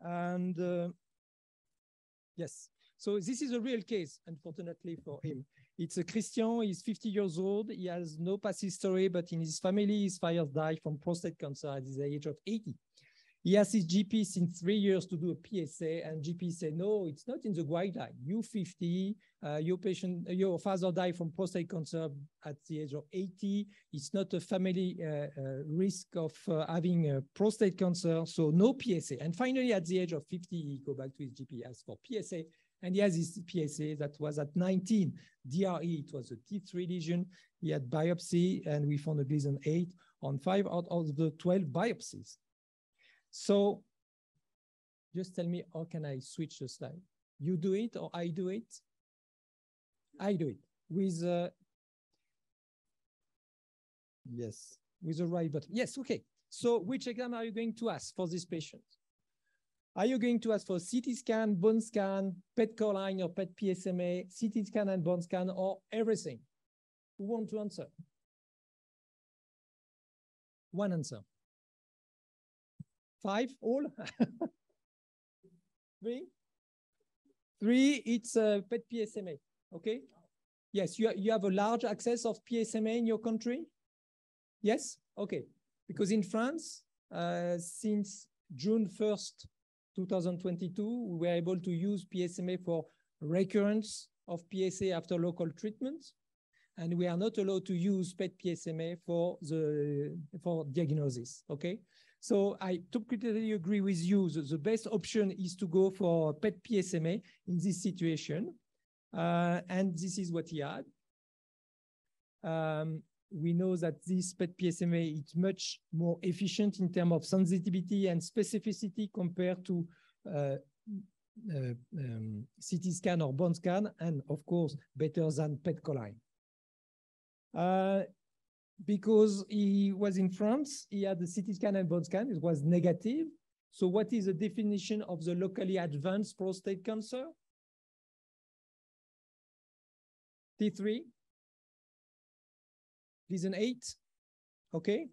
And uh, yes, so this is a real case, unfortunately for him. It's a Christian, he's 50 years old. He has no past history, but in his family, his father died from prostate cancer at the age of 80. He asked his GP since three years to do a PSA, and GP said, no, it's not in the guideline. You 50, uh, your patient, uh, your father died from prostate cancer at the age of 80. It's not a family uh, uh risk of uh, having a prostate cancer, so no PSA. And finally, at the age of 50, he go back to his GP, ask for PSA, and he has his PSA that was at 19. DRE, it was a T3 lesion. He had biopsy, and we found a Gleason 8 on five out of the 12 biopsies. So just tell me, how can I switch the slide? You do it or I do it? I do it with, uh, yes, with the right button. Yes, okay. So which exam are you going to ask for this patient? Are you going to ask for CT scan, bone scan, PET choline or PET PSMA, CT scan and bone scan, or everything? Who want to answer? One answer. Five, all? Three? Three, it's a PET PSMA, okay? Yes, you, you have a large access of PSMA in your country? Yes? Okay. Because in France, uh, since June 1st, 2022, we were able to use PSMA for recurrence of PSA after local treatment. And we are not allowed to use PET PSMA for the for diagnosis, okay? So I totally agree with you. The, the best option is to go for PET PSMA in this situation. Uh, and this is what he had. Um, we know that this PET PSMA is much more efficient in terms of sensitivity and specificity compared to uh, uh, um, CT scan or bone scan, and of course, better than PET choline. Uh, because he was in France, he had the CT scan and bone scan, it was negative. So what is the definition of the locally advanced prostate cancer? T3, Gleason 8, okay?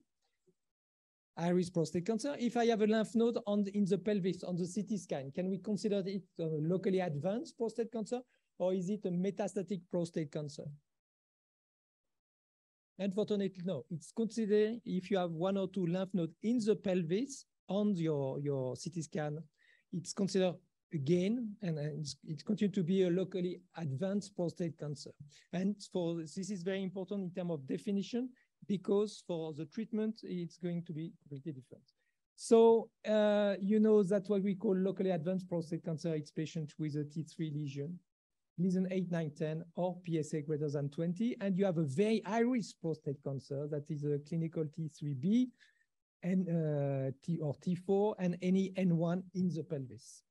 High-risk prostate cancer. If I have a lymph node on the, in the pelvis on the CT scan, can we consider it locally advanced prostate cancer or is it a metastatic prostate cancer? Unfortunately, no. It's considered if you have one or two lymph nodes in the pelvis on your, your CT scan, it's considered again, and, it's, it continues to be a locally advanced prostate cancer. And for this is very important in terms of definition because for the treatment, it's going to be completely different. So uh, you know that what we call locally advanced prostate cancer, it's patients with a T3 lesion Gleason 8, 9, 10, or PSA greater than 20. And you have a very high risk prostate cancer that is a clinical T3B and uh, T or T4 and any N1 in the pelvis.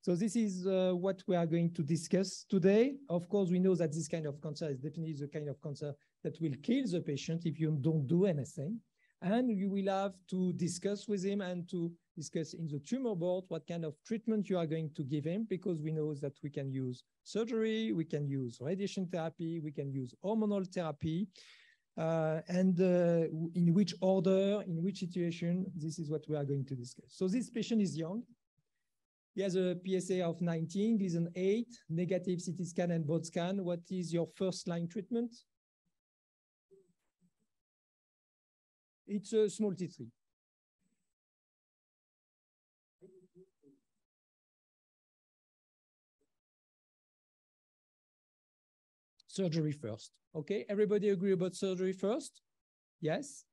So this is uh, what we are going to discuss today. Of course, we know that this kind of cancer is definitely the kind of cancer that will kill the patient if you don't do anything. And you will have to discuss with him and to discuss in the tumor board what kind of treatment you are going to give him because we know that we can use surgery, we can use radiation therapy, we can use hormonal therapy. Uh, and uh, in which order, in which situation, this is what we are going to discuss. So this patient is young. He has a PSA of 19, Gleason 8, negative CT scan and bone scan. What is your first line treatment? It's a small T3. surgery first. Okay, everybody agree about surgery first? Yes.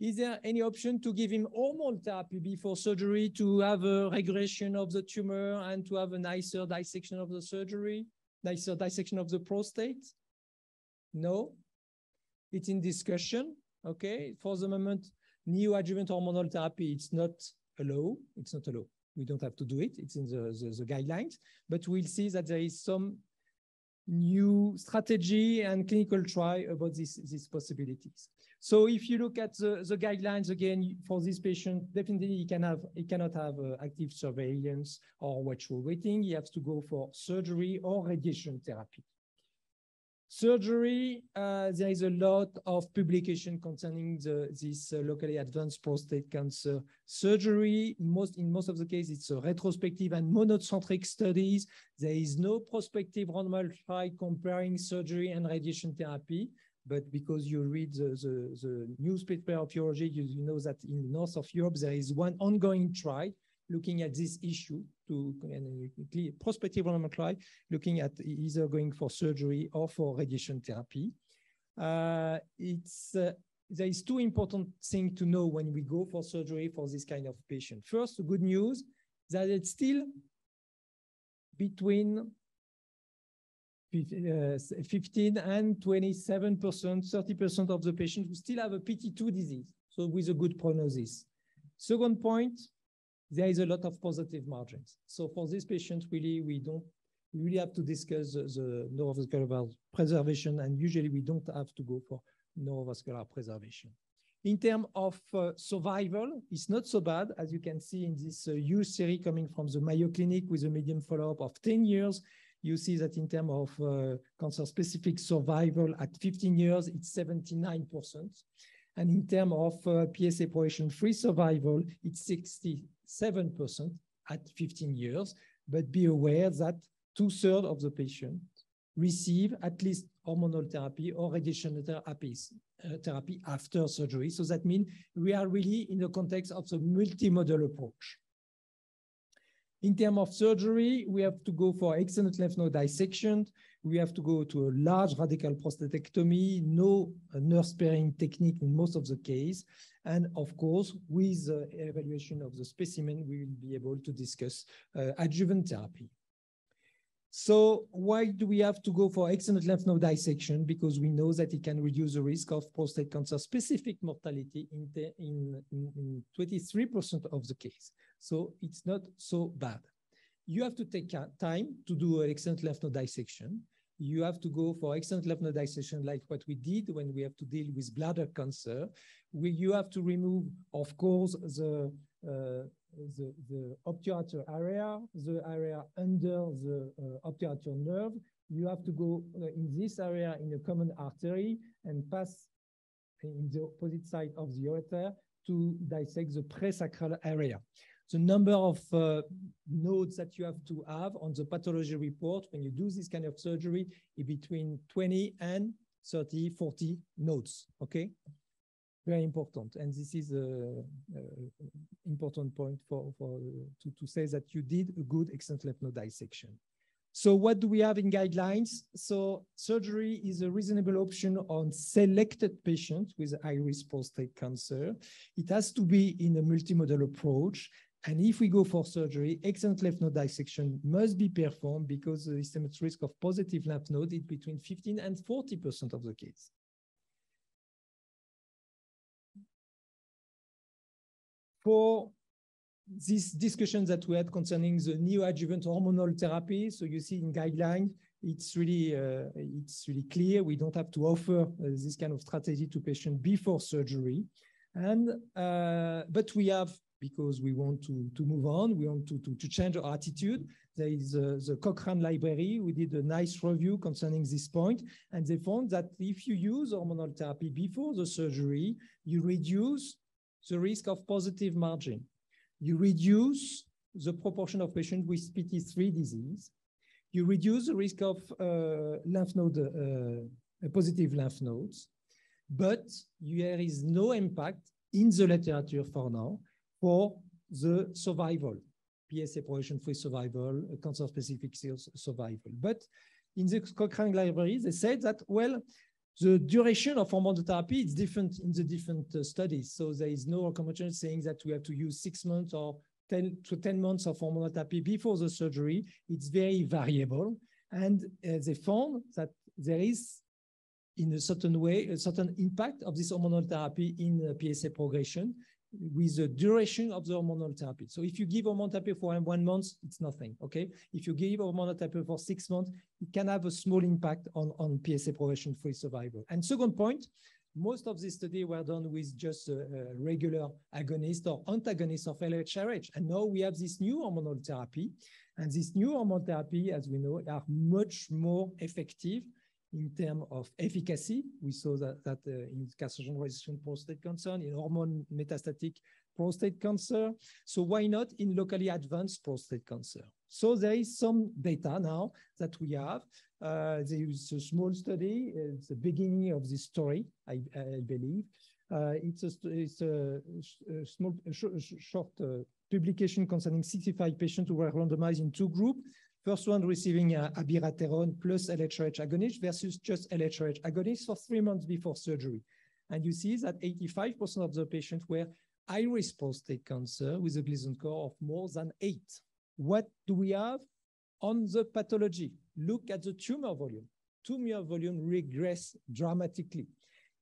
Is there any option to give him hormone therapy before surgery to have a regression of the tumor and to have a nicer dissection of the surgery, nicer dissection of the prostate? No. It's in discussion. Okay, for the moment, neoadjuvant hormonal therapy, it's not allowed. It's not allowed. We don't have to do it. It's in the, the, the guidelines, but we'll see that there is some new strategy and clinical trial about these, these possibilities. So if you look at the, the guidelines again for this patient, definitely he can have he cannot have uh, active surveillance or watchful waiting. He has to go for surgery or radiation therapy. Surgery, uh, there is a lot of publication concerning the, this uh, locally advanced prostate cancer surgery. Most In most of the cases, it's a retrospective and monocentric studies. There is no prospective randomized trial comparing surgery and radiation therapy. But because you read the, the, the newspaper of urology, you, you know that in the north of Europe, there is one ongoing trial looking at this issue to prospective trial, looking at either going for surgery or for radiation therapy. Uh, it's uh, there is two important things to know when we go for surgery for this kind of patient. First, the good news that it's still between uh, 15 and 27 percent, 30 percent of the patients who still have a PT2 disease, so with a good prognosis. Second point, there is a lot of positive margins. So for this patient, really, we don't really have to discuss the, the neurovascular preservation, and usually we don't have to go for neurovascular preservation. In terms of uh, survival, it's not so bad, as you can see in this uh, huge series coming from the Mayo Clinic with a median follow-up of 10 years. You see that in terms of uh, cancer-specific survival at 15 years, it's 79%. And in terms of uh, PSA progression-free survival, it's 60, 7% at 15 years, but be aware that two-thirds of the patients receive at least hormonal therapy or radiation therapies, uh, therapy after surgery. So that means we are really in the context of the multimodal approach. In terms of surgery, we have to go for extended lymph node dissection. We have to go to a large radical prostatectomy, no nerve sparing technique in most of the case. And of course, with the evaluation of the specimen, we will be able to discuss uh, adjuvant therapy. So why do we have to go for extended lymph node dissection? Because we know that it can reduce the risk of prostate cancer specific mortality in, in, in 23% of the case. So it's not so bad. You have to take time to do an extended lymph node dissection you have to go for extended lymph node dissection like what we did when we have to deal with bladder cancer. We, you have to remove, of course, the, uh, the, the obturator area, the area under the uh, obturator nerve. You have to go uh, in this area in a common artery and pass in the opposite side of the ureter to dissect the presacral area the number of uh, nodes that you have to have on the pathology report when you do this kind of surgery is between 20 and 30, 40 nodes, okay? Very important. And this is an important point for, for to, to say that you did a good extended lymph node dissection. So what do we have in guidelines? So surgery is a reasonable option on selected patients with high-risk prostate cancer. It has to be in a multimodal approach. And if we go for surgery, extended lymph node dissection must be performed because the estimated risk of positive lymph node is between 15 and 40% of the case. For these discussions that we had concerning the neoadjuvant hormonal therapy, so you see in guidelines, it's really uh, it's really clear we don't have to offer uh, this kind of strategy to patients before surgery, and uh, but we have because we want to, to move on. We want to, to, to change our attitude. There is uh, the Cochrane Library. We did a nice review concerning this point, and they found that if you use hormonal therapy before the surgery, you reduce the risk of positive margin. You reduce the proportion of patients with PT3 disease. You reduce the risk of uh, lymph node, uh, positive lymph nodes, but there is no impact in the literature for now for the survival, PSA progression-free survival, cancer-specific survival. But in the Cochrane library, they said that, well, the duration of hormonal therapy is different in the different uh, studies. So there is no recommendation saying that we have to use six months or 10 to 10 months of hormonal therapy before the surgery. It's very variable. And uh, they found that there is, in a certain way, a certain impact of this hormonal therapy in uh, PSA progression with the duration of the hormonal therapy. So if you give hormonal therapy for one month, it's nothing, okay? If you give hormonal therapy for six months, it can have a small impact on, on PSA progression-free survival. And second point, most of these studies were done with just a, a regular agonist or antagonist of LHRH. And now we have this new hormonal therapy. And this new hormonal therapy, as we know, are much more effective in terms of efficacy. We saw that, that uh, in castration-resistant prostate cancer, in hormone metastatic prostate cancer. So why not in locally advanced prostate cancer? So there is some data now that we have. Uh, there is a small study. It's the beginning of this story, I, I believe. Uh, it's a, it's a, a small, a sh short uh, publication concerning 65 patients who were randomized in two groups. First one receiving uh, abiraterone plus LHRH agonist versus just LHRH agonist for three months before surgery. And you see that 85% of the patients were high-risk prostate cancer with a Gleason score of more than eight. What do we have on the pathology? Look at the tumor volume. Tumor volume regress dramatically.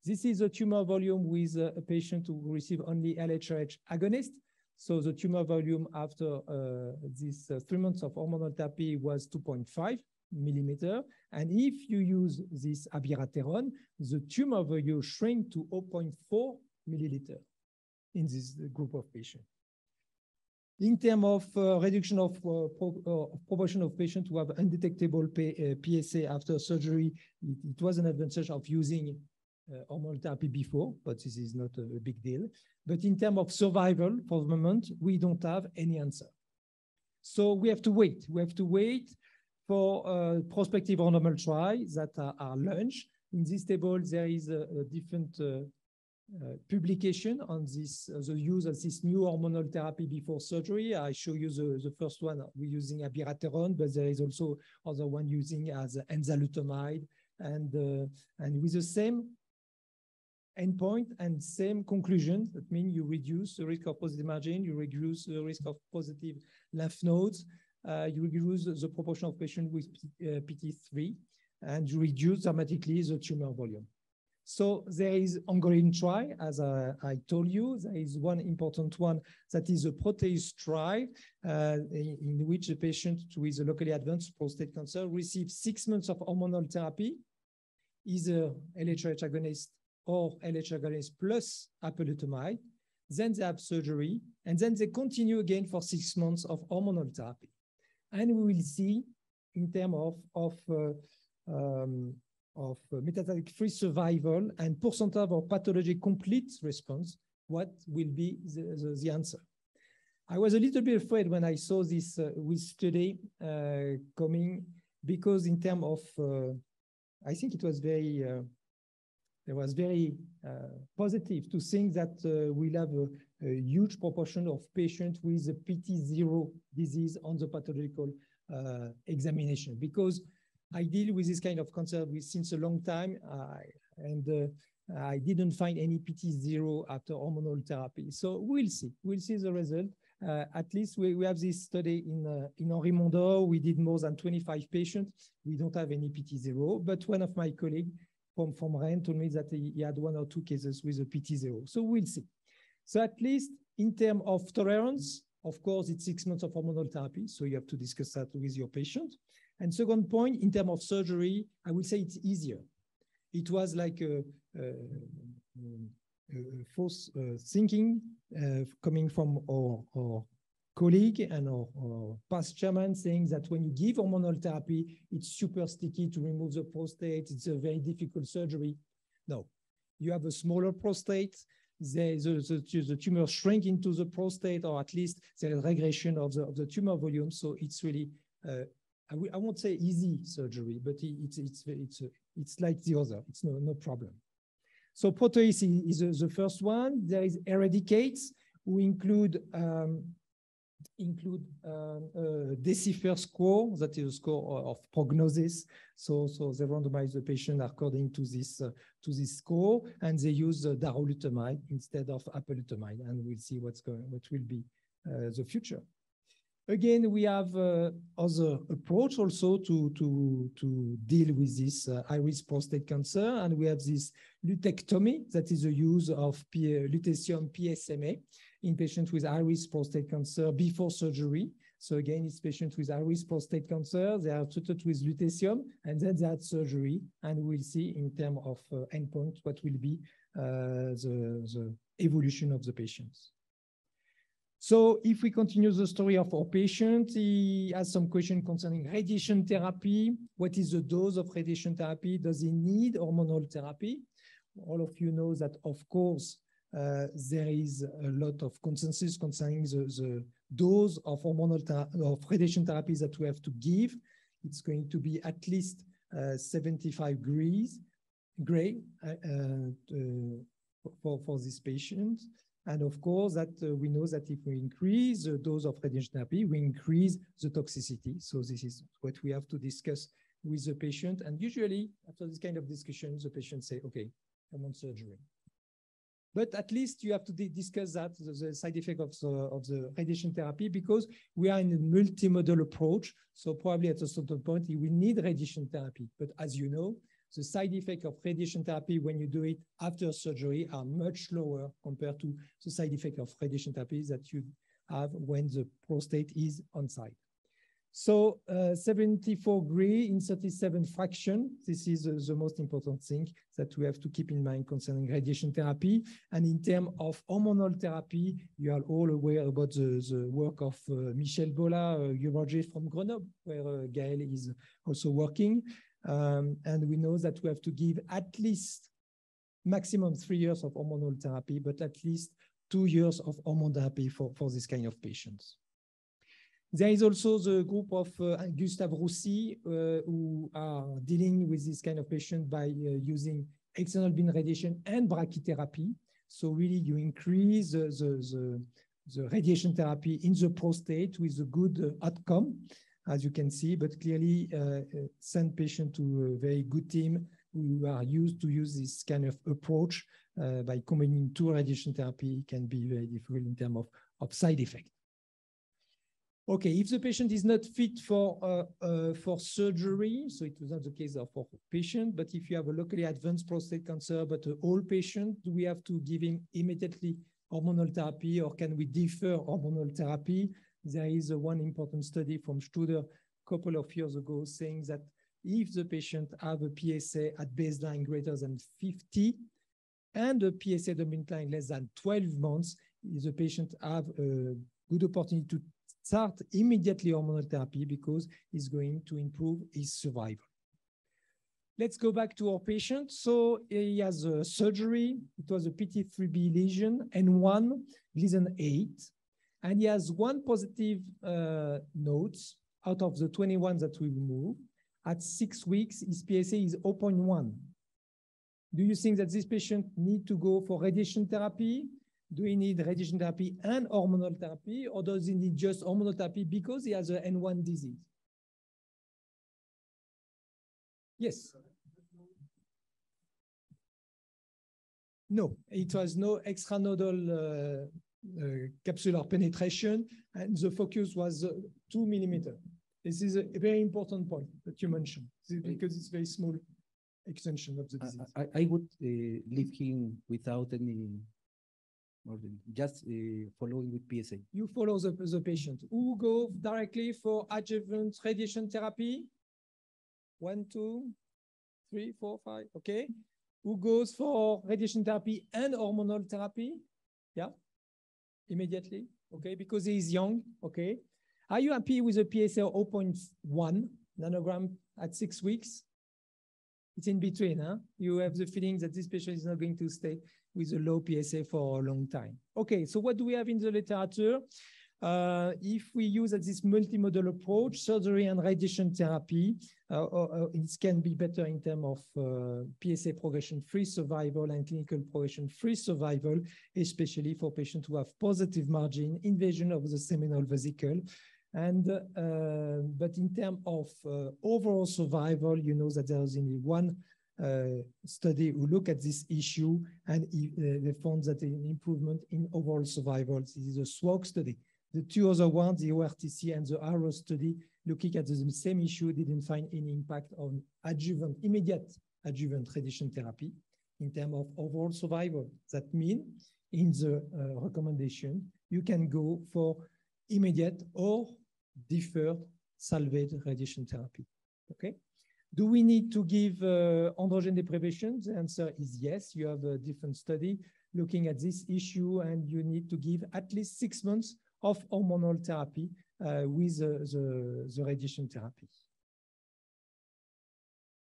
This is a tumor volume with a, a patient who received only LHRH agonist. So the tumor volume after uh, this uh, three months of hormonal therapy was 2.5 millimeter. And if you use this abiraterone, the tumor volume shrink to 0.4 milliliter in this group of patients. In terms of uh, reduction of uh, pro uh, proportion of patients who have undetectable PSA after surgery, it, it, was an advantage of using hormonal therapy before, but this is not a, a big deal. But in terms of survival, for the moment, we don't have any answer. So we have to wait. We have to wait for a prospective hormonal trial that are, are launched. In this table, there is a, a different uh, uh, publication on this, uh, the use of this new hormonal therapy before surgery. I show you the, the first one, we're using abiraterone, but there is also other one using as enzalutamide and, uh, and with the same endpoint and same conclusion. That means you reduce the risk of positive margin, you reduce the risk of positive lymph nodes, uh, you reduce the proportion of patients with uh, PT3, and you reduce dramatically the tumor volume. So there is ongoing trial, as uh, I told you. There is one important one that is a Proteus trial, uh, in, which a patient with a locally advanced prostate cancer receives six months of hormonal therapy, either LHRH agonist or agonist plus apalutamide. Then they have surgery, and then they continue again for six months of hormonal therapy. And we will see in terms of, of uh, um, of metastatic-free survival and percentage of pathologic complete response, what will be the, the, the, answer? I was a little bit afraid when I saw this uh, with study uh, coming because in terms of, uh, I think it was very, uh, it was very uh, positive to think that we'll have a, a, huge proportion of patients with a PT0 disease on the pathological examination because I deal with this kind of cancer with, since a long time, uh, and uh, I didn't find any PT0 after hormonal therapy. So we'll see. We'll see the result. Uh, at least we, we have this study in, uh, in Henri Mondor. We did more than 25 patients. We don't have any PT0, but one of my colleagues from, from Rennes told me that he, he had one or two cases with a PT0. So we'll see. So at least in terms of tolerance, of course, it's six months of hormonal therapy. So you have to discuss that with your patient. And second point, in terms of surgery, I would say it's easier. It was like a, a, a false uh, thinking uh, coming from our, our colleague and our, our, past chairman saying that when you give hormonal therapy, it's super sticky to remove the prostate. It's a very difficult surgery. No, you have a smaller prostate. The, the, the, the tumor shrink into the prostate, or at least is regression of the, of the tumor volume. So it's really uh, I won't say easy surgery, but it's it's it's it's like the other. It's no no problem. So Proteus is, is the first one. There is Eradicates, who include um, include um, a decipher score that is a score of prognosis. So so they randomize the patient according to this uh, to this score, and they use uh, darolutamide instead of apalutamide, and we'll see what's going what will be uh, the future. Again, we have uh, other approach also to, to, to deal with this uh, high-risk prostate cancer, and we have this lutectomy, that is the use of P lutetium PSMA in patients with high-risk prostate cancer before surgery. So again, it's patients with high-risk prostate cancer, they are treated with lutetium, and then they had surgery, and we'll see in terms of uh, endpoint what will be uh, the, the evolution of the patients. So if we continue the story of our patient, he has some question concerning radiation therapy. What is the dose of radiation therapy? Does he need hormonal therapy? All of you know that, of course, there is a lot of consensus concerning the, the dose of hormonal of radiation therapy that we have to give. It's going to be at least uh, 75 degrees gray uh, uh, for, for this patient. And of course, that uh, we know that if we increase the dose of radiation therapy, we increase the toxicity. So this is what we have to discuss with the patient. And usually, after this kind of discussion, the patient say, "Okay, I want surgery." But at least you have to discuss that, the, the, side effect of the, of the radiation therapy, because we are in a multimodal approach. So probably at a certain point, we need radiation therapy. But as you know, the side effect of radiation therapy when you do it after surgery are much lower compared to the side effect of radiation therapy that you have when the prostate is on site. So uh, 74 degree in 37 fraction. This is uh, the most important thing that we have to keep in mind concerning radiation therapy. And in terms of hormonal therapy, you are all aware about the, the work of uh, Michel Bolla, a urologist from Grenoble, where uh, Gael is also working. Um, and we know that we have to give at least maximum three years of hormonal therapy, but at least two years of hormone therapy for, for this kind of patients. There is also the group of uh, Gustave Roussy uh, who are dealing with this kind of patient by uh, using external beam radiation and brachytherapy. So really you increase the, the, the, radiation therapy in the prostate with a good uh, outcome, as you can see, but clearly uh, uh, send patient to a very good team who are used to use this kind of approach by combining two radiation therapy can be very difficult in terms of, of side effect. Okay, if the patient is not fit for uh, uh, for surgery, so it was not the case of our patient, but if you have a locally advanced prostate cancer, but an old patient, do we have to give him immediately hormonal therapy or can we defer hormonal therapy? There is a one important study from Studer a couple of years ago saying that if the patient have a PSA at baseline greater than 50 and a PSA doubling time less than 12 months, the patient have a good opportunity to start immediately hormonal therapy because it's going to improve his survival. Let's go back to our patient. So he has a surgery. It was a PT3B lesion and one Gleason 8. And he has one positive uh, note out of the 21 that we remove. At six weeks, his PSA is 0.1. Do you think that this patient need to go for radiation therapy? Do he need radiation therapy and hormonal therapy, or does he need just hormonal therapy because he has an N1 disease? Yes. No, it was no extranodal uh, uh, capsular penetration, and the focus was uh, two millimeter. This is a very important point that you mentioned because it's very small extension of the disease. I, I would uh, leave him without any more than just uh, following with PSA. You follow the, the patient. Who go directly for adjuvant radiation therapy? One, two, three, four, five. Okay. Who goes for radiation therapy and hormonal therapy? Yeah. Immediately. Okay. Because he is young. Okay. Are you happy with a PSA 0.1 nanogram at six weeks? It's in between, huh? You have the feeling that this patient is not going to stay with a low PSA for a long time. Okay, so what do we have in the literature? Uh, if we use this multimodal approach, surgery and radiation therapy, uh, uh, it can be better in terms of uh, PSA progression-free survival and clinical progression-free survival, especially for patients who have positive margin invasion of the seminal vesicle. And uh, but in terms of uh, overall survival, you know that there is only one uh, study who look at this issue and uh, they found that an improvement in overall survival. This is a SWOG study. The two other ones, the EORTC and the ARROS study, looking at the same issue, didn't find any impact on adjuvant, immediate adjuvant radiation therapy in terms of overall survival. That means in the uh, recommendation, you can go for immediate or deferred salvage radiation therapy. Okay. Do we need to give uh, androgen deprivation? The answer is yes. You have a different study looking at this issue, and you need to give at least six months of hormonal therapy uh, with the, the, the radiation therapy.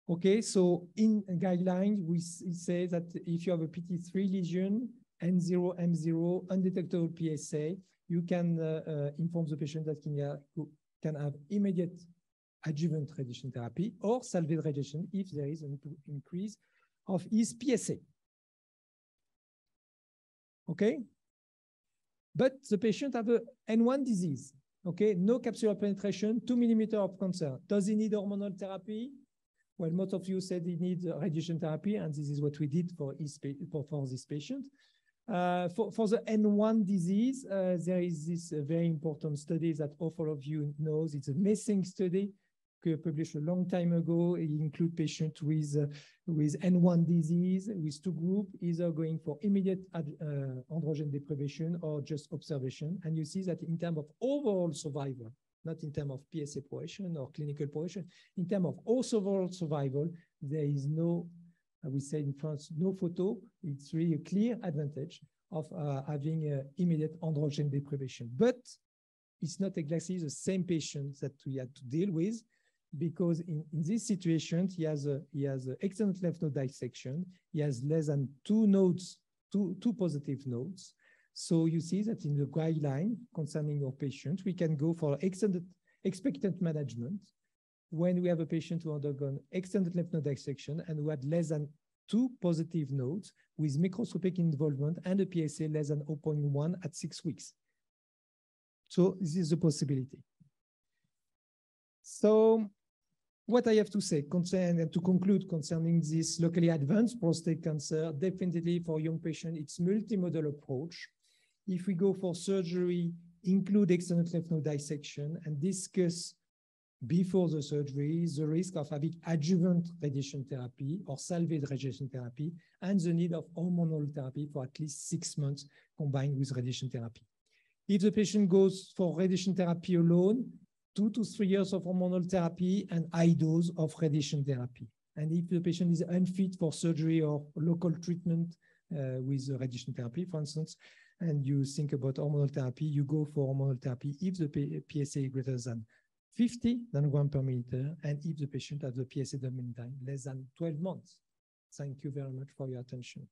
Okay, so in guidelines, we say that if you have a PT3 lesion, N0, M0, undetectable PSA, you can uh, uh, inform the patient that can, can have immediate adjuvant radiation therapy or salvage radiation if there is an increase of his PSA. Okay? But the patient have a N1 disease. Okay, no capsular penetration, two millimeter of cancer. Does he need hormonal therapy? Well, most of you said he needs radiation therapy, and this is what we did for, his, for, for this patient. Uh, for, for the N1 disease, uh, there is this uh, very important study that all of you knows. It's a Messing study published a long time ago. It includes patients with, uh, with N1 disease with two groups, either going for immediate uh, androgen deprivation or just observation. And you see that in terms of overall survival, not in terms of PSA progression or clinical progression, in terms of overall survival, there is no, uh, we say in France, no photo. It's really a clear advantage of uh, having uh, immediate androgen deprivation. But it's not exactly the same patient that we had to deal with because in, in this situation, he has a he has an extended lymph node dissection. He has less than two nodes, two, two positive nodes. So you see that in the guideline concerning your patient, we can go for extended expectant management when we have a patient who undergone extended lymph node dissection and who had less than two positive nodes with microscopic involvement and a PSA less than 0.1 at six weeks. So this is a possibility. So what I have to say concern and to conclude concerning this locally advanced prostate cancer, definitely for young patients, it's multimodal approach. If we go for surgery, include extended lymph node dissection and discuss before the surgery the risk of having adjuvant radiation therapy or salvage radiation therapy and the need of hormonal therapy for at least six months combined with radiation therapy. If the patient goes for radiation therapy alone, two to three years of hormonal therapy and high dose of radiation therapy. And if the patient is unfit for surgery or local treatment uh, with radiation therapy, for instance, and you think about hormonal therapy, you go for hormonal therapy if the PSA is greater than 50 nanogram per milliliter, and if the patient has the PSA the time, less than 12 months. Thank you very much for your attention.